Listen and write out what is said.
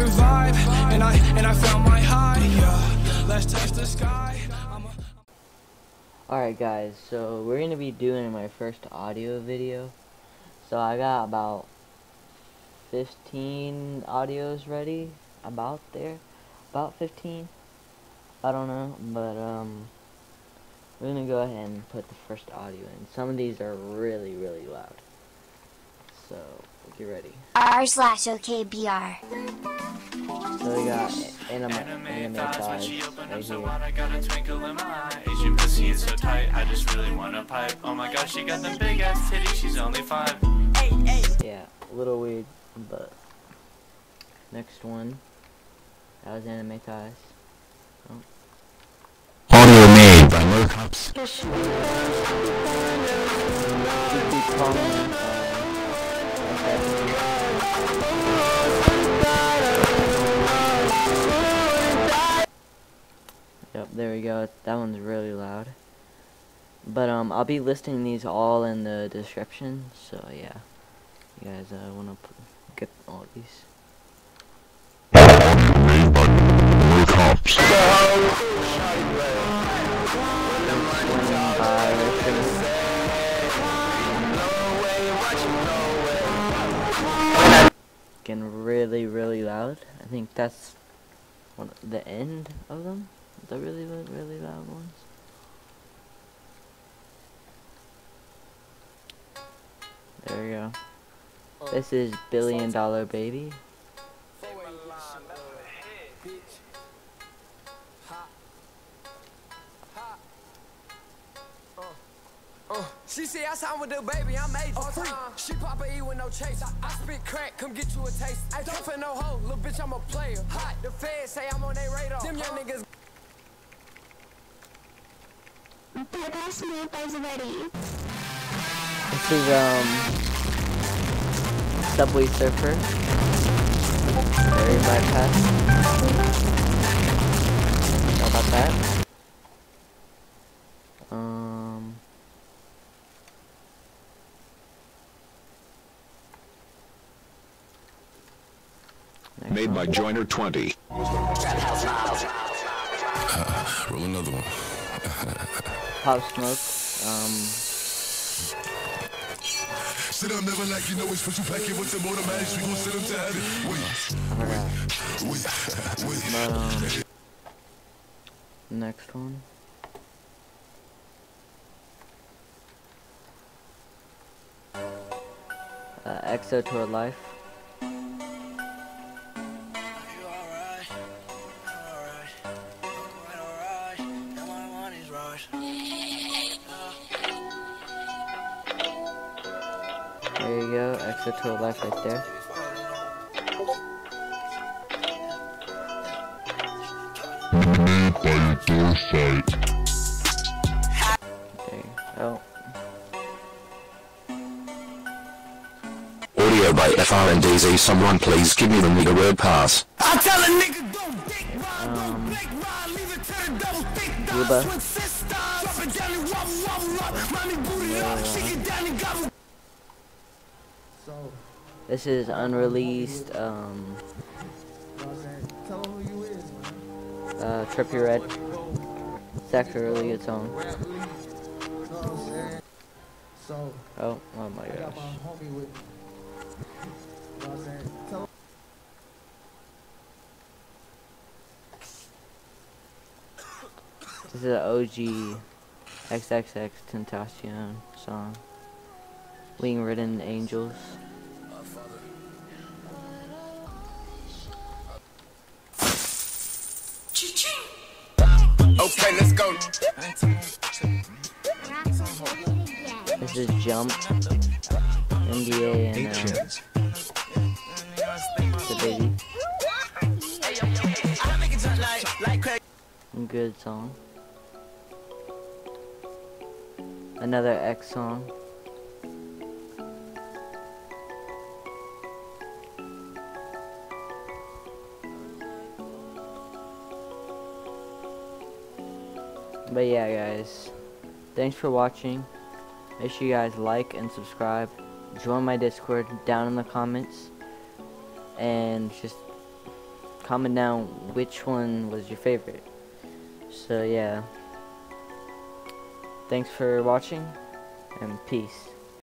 your vibe, and I and I found my high. Yeah, let's touch the sky. Alright guys, so we're going to be doing my first audio video. So I got about 15 audios ready, about there, about 15. I don't know, but um, we're going to go ahead and put the first audio in. Some of these are really, really loud. So, get ready. R slash OKBR. So we got anime, Anime anime thoughts when she opened up right so wide, I got a twinkle in my eye. Asian pussy is so tight, I just really wanna pipe. Oh my gosh, she got them big ass titties, she's only five. Yeah, a little weird, but next one. That was anime thighs. Oh. Audio made by Lurkops. Yep, there we go. That one's really loud. But um, I'll be listing these all in the description. So yeah, you guys uh, wanna get all these. Getting really, really loud. I think that's one the end of them. The really, really, really loud ones. There we go. This is Billion Dollar Baby. She say I sound with the baby, I'm major. Oh, free. She pop a E with no chase. I, I spit crack, come get you a taste. I don't for no hoe, little bitch, I'm a player. Hot, the feds say I'm on their radar. Them young niggas. Bypass move is ready. This is um Subway Surfer. Very bypass. How about that? Made by one. Joiner 20. Roll another one. Pop Smoke. Um Sit up, never like you know it's what you pack with the motor match. We gon' sit them to have it. Wait, wait, wait. But um next one. Uh, XO Tour Life. There you go, exit to Tour Life right there. Made by Doorsight. There you go. Audio by FR and DZ. Someone please give me the nigga word pass. I tell a nigga go dick go Um, Gooba. This is unreleased, um, uh, Trippie Redd. It's actually song. So, Oh, oh my gosh. my homie with me. You know what I'm saying? Tell This is an OG XXX Tentacion song. Wing Ridden Angels. Okay, let's go. This is Jump. NBA and uh, DaBaby. Good song. Another X song. But yeah, guys. Thanks for watching. Make sure you guys like and subscribe. Join my Discord down in the comments. And just comment down which one was your favorite. So yeah. Thanks for watching and peace.